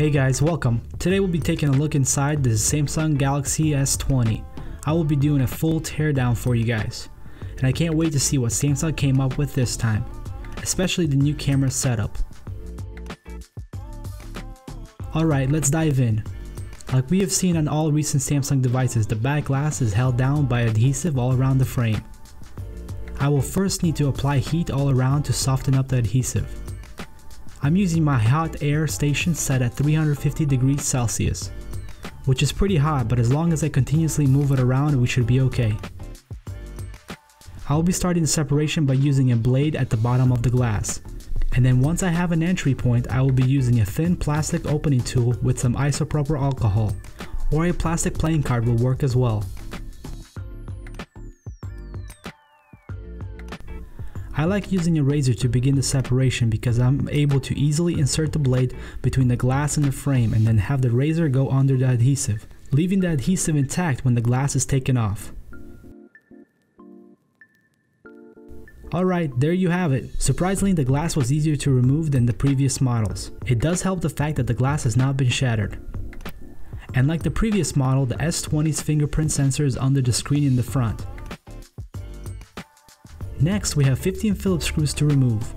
Hey guys, welcome. Today we'll be taking a look inside the Samsung Galaxy S20. I will be doing a full teardown for you guys. And I can't wait to see what Samsung came up with this time, especially the new camera setup. Alright, let's dive in. Like we have seen on all recent Samsung devices, the back glass is held down by adhesive all around the frame. I will first need to apply heat all around to soften up the adhesive. I'm using my hot air station set at 350 degrees Celsius, which is pretty hot but as long as I continuously move it around we should be okay. I'll be starting the separation by using a blade at the bottom of the glass. And then once I have an entry point, I will be using a thin plastic opening tool with some isopropyl alcohol, or a plastic playing card will work as well. I like using a razor to begin the separation because I'm able to easily insert the blade between the glass and the frame and then have the razor go under the adhesive, leaving the adhesive intact when the glass is taken off. Alright, there you have it. Surprisingly, the glass was easier to remove than the previous models. It does help the fact that the glass has not been shattered. And like the previous model, the S20's fingerprint sensor is under the screen in the front. Next, we have 15 Phillips screws to remove.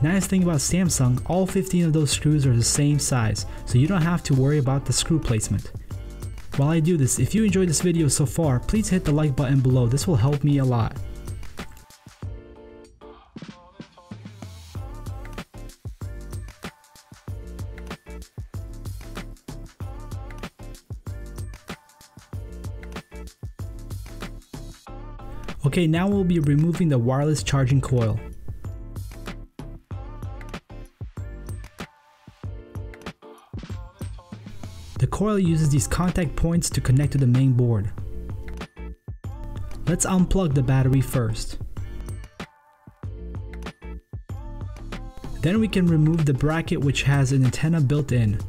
Nice thing about Samsung, all 15 of those screws are the same size, so you don't have to worry about the screw placement. While I do this, if you enjoyed this video so far, please hit the like button below, this will help me a lot. Okay, now we'll be removing the wireless charging coil. The coil uses these contact points to connect to the main board. Let's unplug the battery first. Then we can remove the bracket which has an antenna built in.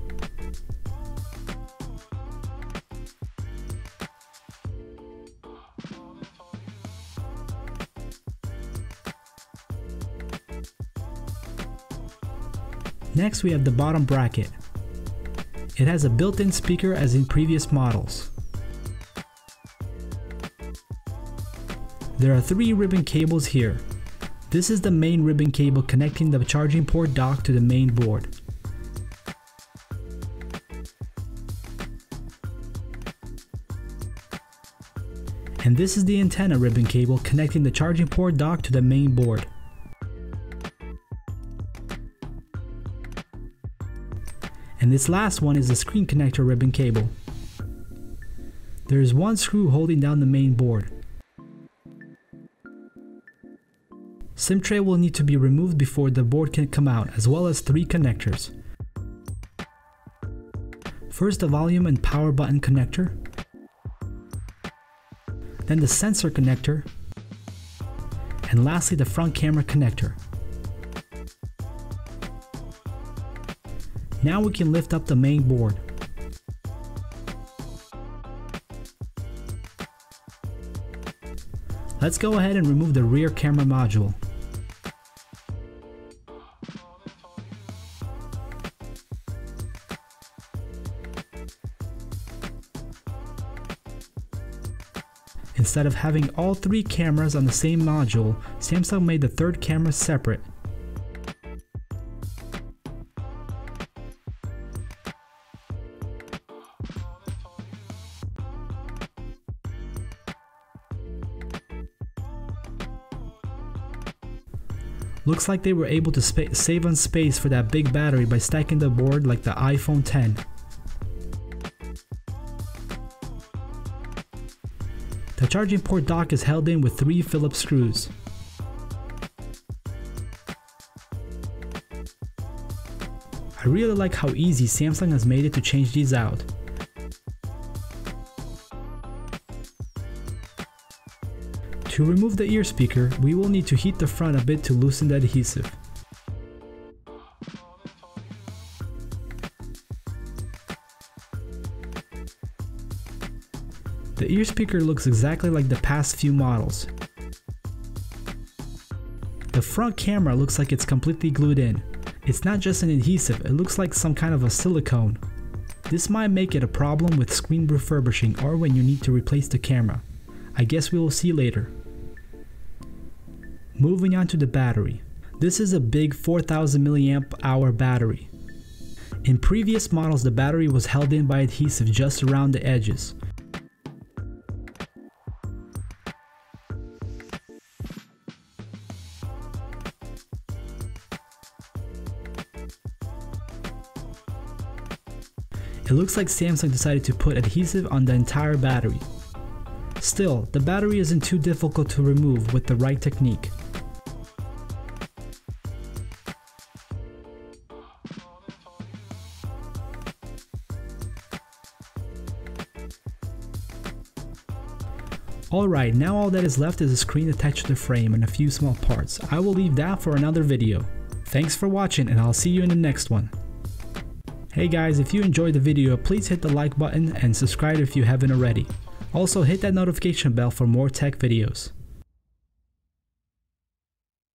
Next we have the bottom bracket. It has a built-in speaker as in previous models. There are three ribbon cables here. This is the main ribbon cable connecting the charging port dock to the main board. And this is the antenna ribbon cable connecting the charging port dock to the main board. And this last one is the screen connector ribbon cable. There is one screw holding down the main board. SIM tray will need to be removed before the board can come out as well as three connectors. First the volume and power button connector, then the sensor connector, and lastly the front camera connector. Now we can lift up the main board. Let's go ahead and remove the rear camera module. Instead of having all three cameras on the same module, Samsung made the third camera separate Looks like they were able to save on space for that big battery by stacking the board like the iPhone 10. The charging port dock is held in with three Phillips screws. I really like how easy Samsung has made it to change these out. To remove the ear speaker, we will need to heat the front a bit to loosen the adhesive. The ear speaker looks exactly like the past few models. The front camera looks like it's completely glued in. It's not just an adhesive, it looks like some kind of a silicone. This might make it a problem with screen refurbishing or when you need to replace the camera. I guess we will see later. Moving on to the battery. This is a big 4000 mAh battery. In previous models the battery was held in by adhesive just around the edges. It looks like Samsung decided to put adhesive on the entire battery. Still, the battery isn't too difficult to remove with the right technique. Alright, now all that is left is a screen attached to the frame and a few small parts. I will leave that for another video. Thanks for watching and I'll see you in the next one. Hey guys, if you enjoyed the video, please hit the like button and subscribe if you haven't already. Also hit that notification bell for more tech videos.